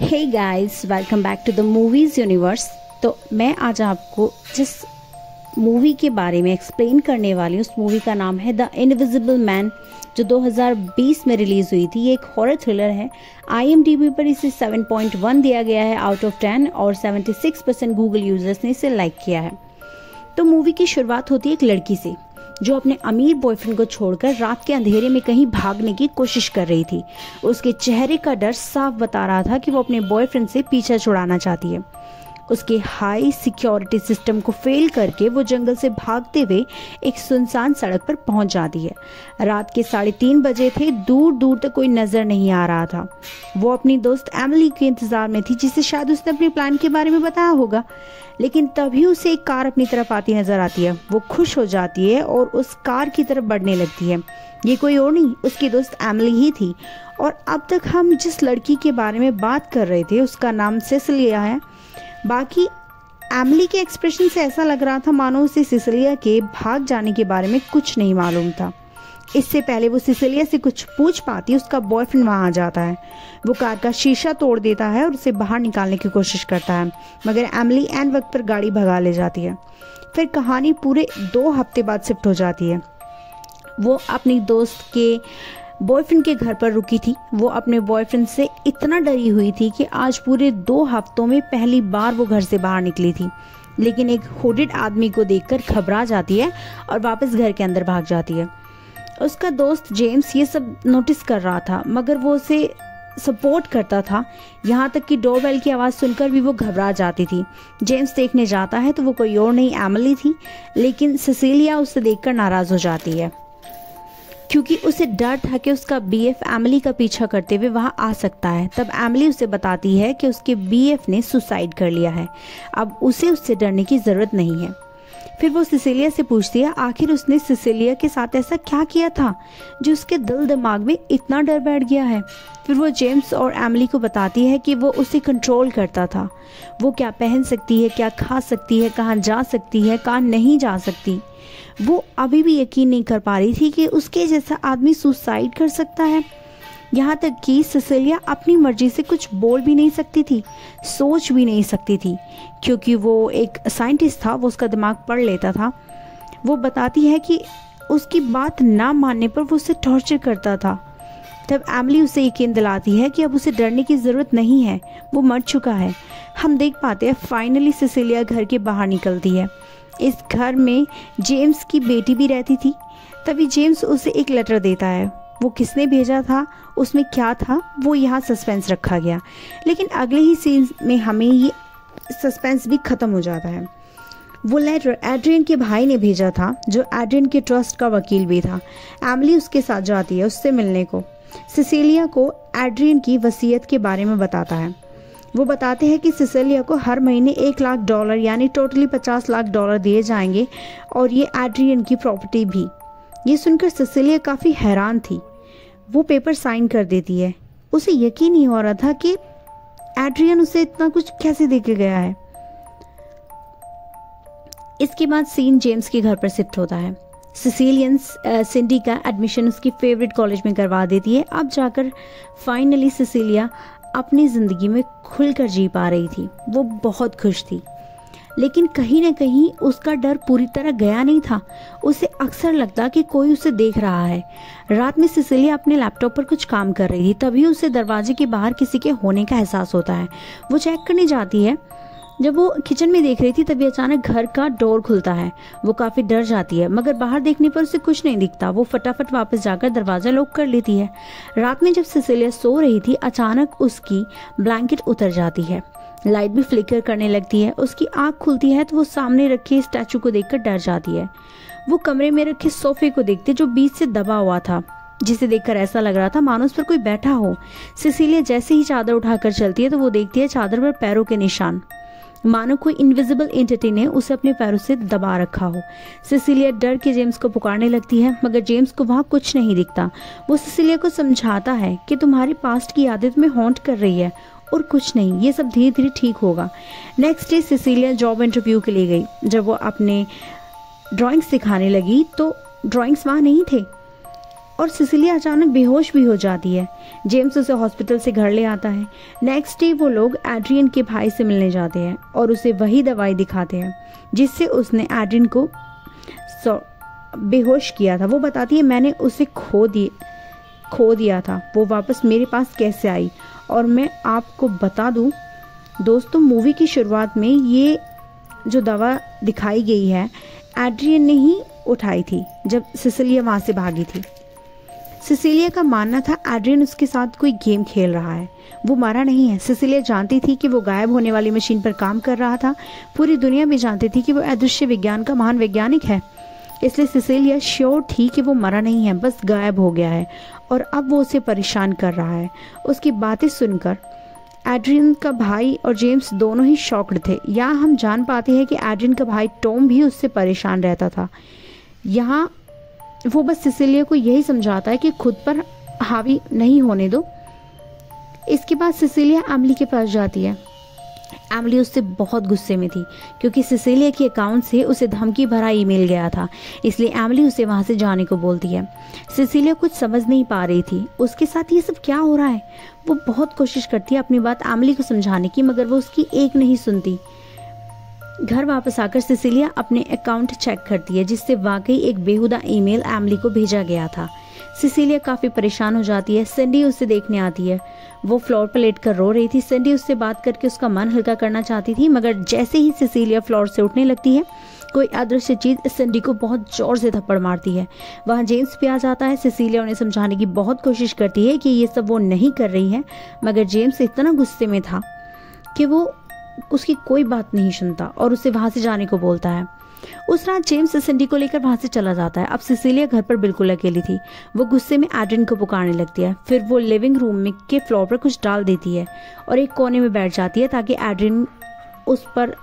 Hey guys welcome back to the movies universe तो मैं आज आपको जिस मूवी के बारे में एक्सप्लेन करने वाली हूँ, उस मूवी का नाम है द इनविजिबल मैन जो 2020 में रिलीज़ हुई थी। ये एक हॉरर थ्रिलर है। आई पर इसे 7.1 दिया गया है आउट ऑफ़ 10 और 76 परसेंट गूगल यूज़र्स ने इसे लाइक किया है। तो मूवी की शुरुआत होती है एक लड़की से। जो अपने अमीर बॉयफ्रेंड को छोड़कर रात के अंधेरे में कहीं भागने की कोशिश कर रही थी। उसके चेहरे का डर साफ़ बता रहा था कि वो अपने बॉयफ्रेंड से पीछा छुड़ाना चाहती है। उसके हाई सिक्योरिटी सिस्टम को फेल करके वो जंगल से भागते हुए एक सुनसान सड़क पर पहुँच जाती है। रात के साढ़े तीन बजे थे दूर दूर तक कोई नज़र नहीं आ रहा था। वो अपनी दोस्त एमली के इंतज़ार में थी, जिसे शायद उसने अपने प्लान के बारे में बताया होगा। लेकिन तभी उसे एक कार अपनी तरफ़ आती नज़र आती है। वो खुश हो जाती है और उस कार की तरफ़ बढ़ने लगती है। ये कोई और नहीं, उसकी दोस्त एमली ही थी। और अब तक हम जिस लड़की के बारे में बात कर रहे थे, उसका नाम सिसलिया है। बाकी एमली के एक्सप्रेशन से ऐसा लग रहा था मानो उसे सिसिलिया के भाग जाने के बारे में कुछ नहीं मालूम था। इससे पहले वो सिसिलिया से कुछ पूछ पाती, उसका बॉयफ्रेंड वहाँ आ जाता है। वो कार का शीशा तोड़ देता है और उसे बाहर निकालने की कोशिश करता है, मगर एमली एन वक्त पर गाड़ी भगा ले जाती है। फिर कहानी पूरे दो हफ़्ते बाद शिफ्ट हो जाती है। वो अपनी दोस्त के बॉयफ्रेंड के घर पर रुकी थी। वो अपने बॉयफ्रेंड से इतना डरी हुई थी कि आज पूरे दो हफ्तों में पहली बार वो घर से बाहर निकली थी। लेकिन एक होडेड आदमी को देखकर घबरा जाती है और वापस घर के अंदर भाग जाती है। उसका दोस्त जेम्स ये सब नोटिस कर रहा था, मगर वो उसे सपोर्ट करता था। यहाँ तक कि डोरबेल की आवाज़ सुनकर भी वो घबरा जाती थी। जेम्स देखने जाता है तो वो कोई और नहीं एमली थी। लेकिन ससीलिया उसे देखकर नाराज़ हो जाती है। क्योंकि उसे डर था कि उसका बीएफ एमली का पीछा करते हुए वहाँ आ सकता है। तब एमली उसे बताती है कि उसके बीएफ ने सुसाइड कर लिया है। अब उसे उससे डरने की ज़रूरत नहीं है। फिर वो सिसिलिया से पूछती है, आखिर उसने सिसिलिया के साथ ऐसा क्या किया था जो उसके दिल दिमाग में इतना डर बैठ गया है? फिर वो जेम्स और एमली को बताती है कि वो उसे कंट्रोल करता था। वो क्या पहन सकती है, क्या खा सकती है, कहाँ जा सकती है, कहाँ नहीं जा सकती? वो अभी भी यकीन नहीं कर पा रही थी कि उसके जैसा आदमी सुसाइड कर सकता है। यहाँ तक कि ससेलिया अपनी मर्ज़ी से कुछ बोल भी नहीं सकती थी, सोच भी नहीं सकती थी, क्योंकि वो एक साइंटिस्ट था, वो उसका दिमाग पढ़ लेता था। वो बताती है कि उसकी बात ना मानने पर वो उसे टॉर्चर करता था। तब एमली उसे यकीन दिलाती है कि अब उसे डरने की ज़रूरत नहीं है, वो मर चुका है। हम देख पाते हैं फाइनली सिसिलिया घर के बाहर निकलती है। इस घर में जेम्स की बेटी भी रहती थी, तभी जेम्स उसे एक लेटर देता है। वो किसने भेजा था? उसमें क्या था, वो यहाँ सस्पेंस रखा गया। लेकिन अगले ही सीन में हमें ये सस्पेंस भी ख़त्म हो जाता है। वो लेटर एड्रियन के भाई ने भेजा था, जो एड्रियन के ट्रस्ट का वकील भी था। एमली उसके साथ जाती है उससे मिलने को। सिसिलिया को एड्रियन की वसीयत के बारे में बताता है। वो बताते हैं कि सिसिलिया को हर महीने एक लाख डॉलर यानी टोटली पचास लाख डॉलर दिए जाएँगे, और ये एड्रियन की प्रॉपर्टी भी। ये सुनकर सिसिलिया काफ़ी हैरान थी। वो पेपर साइन कर देती है। उसे यकीन नहीं हो रहा था कि एड्रियन उसे इतना कुछ कैसे दे के गया है। इसके बाद सीन जेम्स के घर पर शिफ्ट होता है। सिसिलियंस सिंडी का एडमिशन उसकी फेवरेट कॉलेज में करवा देती है। अब जाकर फाइनली सिसिलिया अपनी ज़िंदगी में खुलकर जी पा रही थी। वो बहुत खुश थी। लेकिन कहीं ना कहीं उसका डर पूरी तरह गया नहीं था। उसे अक्सर लगता कि कोई उसे देख रहा है। रात में सिसिलिया अपने लैपटॉप पर कुछ काम कर रही थी, तभी उसे दरवाजे के बाहर किसी के होने का एहसास होता है। वो चेक करने जाती है। जब वो किचन में देख रही थी, तभी अचानक घर का डोर खुलता है। वो काफ़ी डर जाती है, मगर बाहर देखने पर उसे कुछ नहीं दिखता। वो फटाफट वापस जाकर दरवाज़ा लॉक कर लेती है। रात में जब सिसिलिया सो रही थी, अचानक उसकी ब्लैंकेट उतर जाती है। लाइट भी फ्लिकर करने लगती है। उसकी आँख खुलती है तो वो सामने रखे स्टैचू को देखकर डर जाती है। वो कमरे में रखे सोफे को देखते जो बीच से दबा हुआ था, जिसे देखकर ऐसा लग रहा था मानो उस पर कोई बैठा हो। सिसिलिया जैसे ही चादर उठाकर चलती है तो वो देखती है चादर पर पैरों के निशान। मानो कोई इनविजिबल एंटिटी ने उसे अपने पैरों से दबा रखा हो। सिसिलिया डर के जेम्स को पुकारने लगती है, मगर जेम्स को वहाँ कुछ नहीं दिखता। वो सिसिलिया को समझाता है कि तुम्हारी पास्ट की आदत में हॉन्ट कर रही है और कुछ नहीं, ये सब धीरे धीरे ठीक होगा। Next day Cecilia job interview के लिए गई। जब वो अपने ड्राइंग्स दिखाने लगी तो ड्राइंग्स वहाँ नहीं थे। और सिसिलिया अचानक बेहोश भी हो जाती है। जेम्स उसे हॉस्पिटल से घर ले आता है। नेक्स्ट डे वो लोग एड्रियन के भाई से मिलने जाते हैं और उसे वही दवाई दिखाते हैं, जिससे उसने एड्रियन को बेहोश किया था। वो बताती है, मैंने उसे खो दिए, खो दिया था। वो वापस मेरे पास कैसे आई? और मैं आपको बता दूँ, दोस्तों मूवी की शुरुआत में ये जो दवा दिखाई गई है एड्रियन ने ही उठाई थी, जब सिसिलिया वहाँ से भागी थी। सिसिलिया का मानना था एड्रियन उसके साथ कोई गेम खेल रहा है। वो मारा नहीं है। सिसिलिया जानती थी कि वो गायब होने वाली मशीन पर काम कर रहा था। पूरी दुनिया भी जानती थी कि वो अदृश्य विज्ञान का महान वैज्ञानिक है। इसलिए सिसिलिया श्योर थी कि वो मरा नहीं है, बस गायब हो गया है और अब वो उसे परेशान कर रहा है। उसकी बातें सुनकर एड्रियन का भाई और जेम्स दोनों ही शॉक्ड थे। यहाँ हम जान पाते हैं कि एड्रियन का भाई टॉम भी उससे परेशान रहता था। यहाँ वो बस सिसिलिया को यही समझाता है कि खुद पर हावी नहीं होने दो। इसके बाद सिसिलिया एमली के पास जाती है। एमली उससे बहुत गुस्से में थी, क्योंकि सिसिलिया के अकाउंट से उसे धमकी भरा ईमेल गया था, इसलिए एमली उसे वहाँ से जाने को बोलती है। सिसिलिया कुछ समझ नहीं पा रही थी, उसके साथ ये सब क्या हो रहा है? वो बहुत कोशिश करती है अपनी बात एमली को समझाने की, मगर वो उसकी एक नहीं सुनती। घर वापस आकर सिसिलिया अपने अकाउंट चेक करती है, जिससे वाकई एक बेहुदा ईमेल एमली को भेजा गया था। सिसिलिया काफ़ी परेशान हो जाती है। सेंडी उसे देखने आती है। वो फ्लोर पर लेट कर रो रही थी। सेंडी उससे बात करके उसका मन हल्का करना चाहती थी, मगर जैसे ही सिसिलिया फ्लोर से उठने लगती है, कोई अदृश्य चीज़ सेंडी को बहुत ज़ोर से थप्पड़ मारती है। वहाँ जेम्स भी आ जाता है। सिसिलिया उन्हें समझाने की बहुत कोशिश करती है कि ये सब वो नहीं कर रही है, मगर जेम्स इतना गुस्से में था कि वो उसकी कोई बात नहीं सुनता और उसे वहाँ से जाने को बोलता है। उस रात जेम्स सिंडी को लेकर वहाँ से चला जाता है। अब सिसिलिया घर पर बिल्कुल अकेली थी। वो गुस्से में एड्रिन को पुकारने लगती है। फिर वो लिविंग रूम में के फ्लोर पर कुछ डाल देती है और एक कोने में बैठ जाती है ताकि एड्रिन उस पर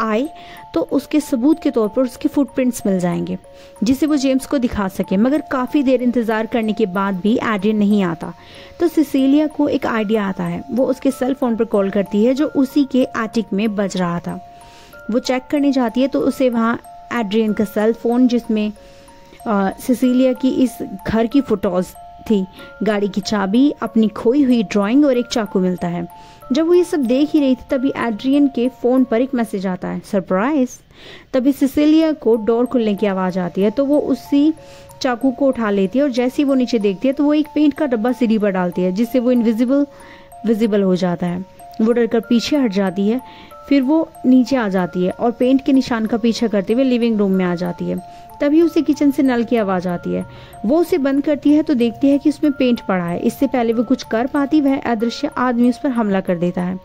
आए तो उसके सबूत के तौर पर उसके फुटप्रिंट्स मिल जाएँगे, जिसे वो जेम्स को दिखा सके। मगर काफ़ी देर इंतज़ार करने के बाद भी एड्रियन नहीं आता। तो सिसिलिया को एक आइडिया आता है। वो उसके सेल फ़ोन पर कॉल करती है जो उसी के एटिक में बज रहा था। वो चेक करने जाती है तो उसे वहाँ एड्रियन का सेल फ़ोन जिसमें सिसिलिया की इस घर की फ़ोटोज़ थी। गाड़ी की चाबी, अपनी खोई हुई ड्राइंग और एक चाकू मिलता है। जब वो ये सब देख ही रही थी, तभी एड्रियन के फ़ोन पर एक मैसेज आता है। सरप्राइज़ तभी सिसिलिया को डोर खुलने की आवाज़ आती है तो वो उसी चाकू को उठा लेती है और जैसे ही वो नीचे देखती है तो वो एक पेंट का डब्बा सीढ़ी पर डालती है, जिससे वो इनविजिबल विजिबल हो जाता है। वो डर कर पीछे हट जाती है। फिर वो नीचे आ जाती है और पेंट के निशान का पीछा करते हुए लिविंग रूम में आ जाती है। तभी उसे किचन से नल की आवाज़ आती है। वो उसे बंद करती है तो देखती है कि उसमें पेंट पड़ा है। इससे पहले वो कुछ कर पाती, वह अदृश्य आदमी उस पर हमला कर देता है।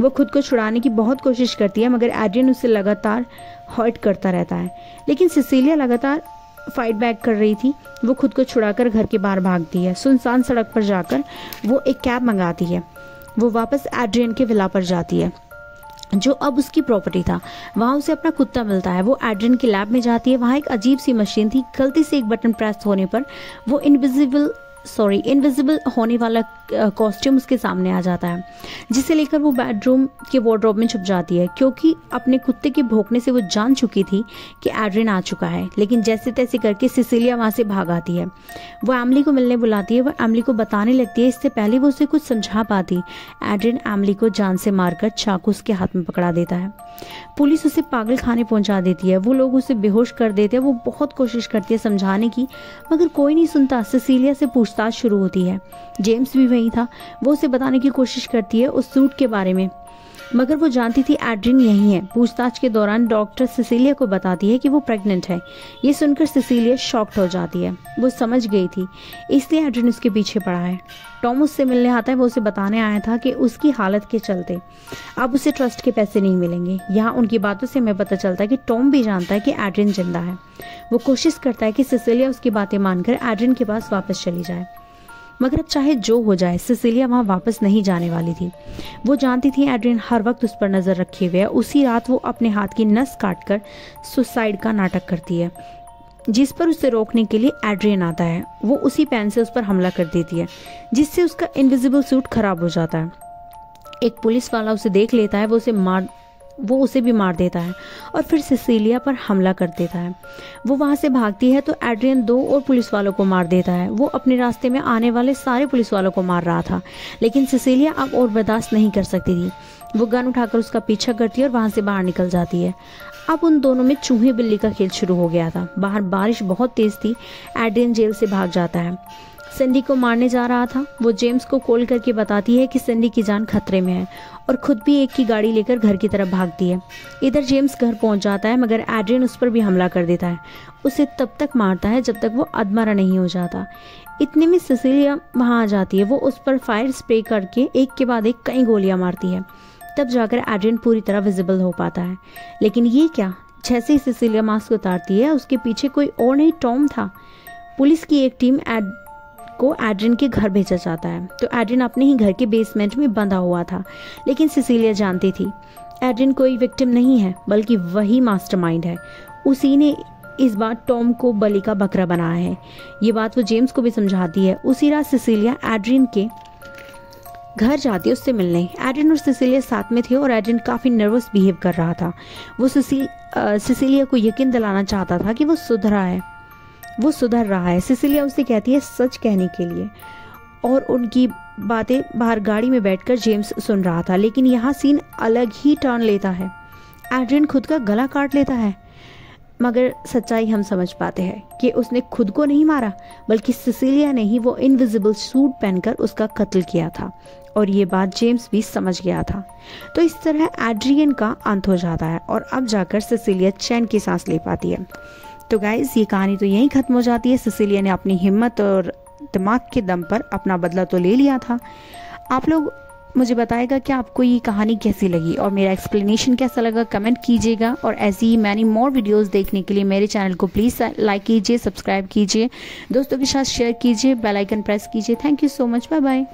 वो खुद को छुड़ाने की बहुत कोशिश करती है, मगर एड्रियन उसे लगातार हर्ट करता रहता है। लेकिन सिसिलिया लगातार फाइट बैक कर रही थी। वो खुद को छुड़ाकर घर के बाहर भागती है। सुनसान सड़क पर जाकर वो एक कैब मंगाती है। वो वापस एड्रियन के विला पर जाती है। जो अब उसकी प्रॉपर्टी था, वहाँ उसे अपना कुत्ता मिलता है। वो एड्रिन के लैब में जाती है। वहाँ एक अजीब सी मशीन थी। गलती से एक बटन प्रेस होने पर वो इनविजिबल सॉरी इनविजिबल होने वाला कॉस्ट्यूम उसके सामने आ जाता है। जिसे लेकर वो बेडरूम के वार्ड्रोब में छुप जाती है, क्योंकि अपने कुत्ते के भोंकने से वो जान चुकी थी कि एड्रिन आ चुका है, लेकिन जैसे तैसे करके सिसिलिया वहाँ से भाग आती है। वो एमली को मिलने बुलाती है, वो एमली को बताने लगती है, इससे पहले वो उसे कुछ समझा पाती। एड्रिन एमली को जान से मारकर चाकू उसके हाथ में पकड़ा देता है। पुलिस उसे पागल खाने पहुँचा देती है। वो लोग उसे बेहोश कर देते हैं, वो बहुत कोशिश करती है समझाने की, मगर कोई नहीं सुनता। सिसिलिया से पूछताछ शुरू होती है। जेम्स भी वही था। वो उसे बताने की कोशिश करती है उस सूट के बारे में। मगर वो जानती थी एड्रिन यही है। पूछताछ के दौरान डॉक्टर सिसिलिया को बताती है कि वो प्रेग्नेंट है। ये सुनकर सिसिलिया शॉक्ड हो जाती है। वो समझ गई थी, इसलिए एड्रिन उसके पीछे पड़ा है। टॉम उससे मिलने आता है, वो उसे बताने आया था कि उसकी हालत के चलते अब उसे ट्रस्ट के पैसे नहीं मिलेंगे। यहाँ उनकी बातों से हमें पता चलता है कि टॉम भी जानता है कि एड्रिन ज़िंदा है। वो कोशिश करता है कि सिसिलिया उसकी बातें मानकर एड्रिन के पास वापस चली जाए। मगर अब चाहे जो हो जाए, सिसिलिया वहाँ वापस नहीं जाने वाली थी। वो जानती थी एड्रिन हर वक्त उस पर नज़र रखे हुए है। उसी रात वो अपने हाथ की नस काट कर सुसाइड का नाटक करती है, जिस पर उसे रोकने के लिए एड्रियन आता है। वो उसी पेन से उस पर हमला कर देती है, जिससे उसका इनविजिबल सूट खराब हो जाता है। एक पुलिस वाला उसे देख लेता है, वो उसे मार वो उसे भी मार देता है और फिर सिसिलिया पर हमला कर देता है। वो वहाँ से भागती है तो एड्रियन दो और पुलिस वालों को मार देता है। वो अपने रास्ते में आने वाले सारे पुलिस वालों को मार रहा था, लेकिन सिसिलिया अब और बर्दाश्त नहीं कर सकती थी। वो गन उठाकर उसका पीछा करती है और वहाँ से बाहर निकल जाती है। अब उन दोनों में चूहे बिल्ली का खेल शुरू हो गया था। बाहर बारिश बहुत तेज थी। एड्रियन जेल से भाग जाता है। सिंडी को मारने जा रहा था, वो जेम्स को कॉल करके बताती है कि सिंडी की जान खतरे में है और खुद भी एक की गाड़ी लेकर घर की तरफ़ भागती है। इधर जेम्स घर पहुँच जाता है, मगर एड्रियन उस पर भी हमला कर देता है। उसे तब तक मारता है जब तक वो अधमरा नहीं हो जाता। इतने में सिसिलिया वहाँ आ जाती है, वो उस पर फायर स्प्रे करके एक के बाद एक कई गोलियाँ मारती है। तब जाकर एड्रियन पूरी तरह विजिबल हो पाता है। लेकिन ये क्या? जैसे ही सिसिलिया मास्क उतारती है, उसके पीछे कोई और नहीं, टॉम था। पुलिस की एक टीम को एड्रिन के घर भेजा जाता है। तो एड्रिन अपने ही घर के बेसमेंट में बंधा हुआ था। लेकिन सिसिलिया जानती थी एड्रिन कोई विक्टिम नहीं है, बल्कि वही मास्टरमाइंड है। उसी ने इस बार टॉम को बलि का बकरा बनाया है। ये बात वो जेम्स को भी समझाती है। उसी रात सिसिलिया एड्रिन के घर जाती है उससे मिलने। एड्रिन और सिसिलिया साथ में थे और एड्रिन काफ़ी नर्वस बिहेव कर रहा था। वो सिसिलिया को यकीन दिलाना चाहता था कि वो सुधरा है। वो सुधर रहा है। सिसिलिया उसे कहती है सच कहने के लिए। और उनकी बातें बाहर गाड़ी में बैठकर जेम्स सुन रहा था, लेकिन यहाँ सीन अलग ही टर्न लेता है। एड्रियन खुद का गला काट लेता है। मगर सच्चाई हम समझ पाते हैं कि उसने खुद को नहीं मारा, बल्कि सिसिलिया ने ही वो इनविजिबल सूट पहनकर उसका कत्ल किया था। और ये बात जेम्स भी समझ गया था। तो इस तरह एड्रियन का अंत हो जाता है और अब जाकर सिसिलिया चैन की सांस ले पाती है। तो गाइज़ ये कहानी तो यहीं ख़त्म हो जाती है। सिसिलिया ने अपनी हिम्मत और दिमाग के दम पर अपना बदला तो ले लिया था। आप लोग मुझे बताएगा कि आपको ये कहानी कैसी लगी और मेरा एक्सप्लेनेशन कैसा लगा कमेंट कीजिएगा। और ऐसी ही मैनी मोर वीडियोस देखने के लिए मेरे चैनल को प्लीज़ लाइक कीजिए सब्सक्राइब कीजिए। दोस्तों के साथ शेयर कीजिए बेल आइकन प्रेस कीजिए। Thank you so much bye bye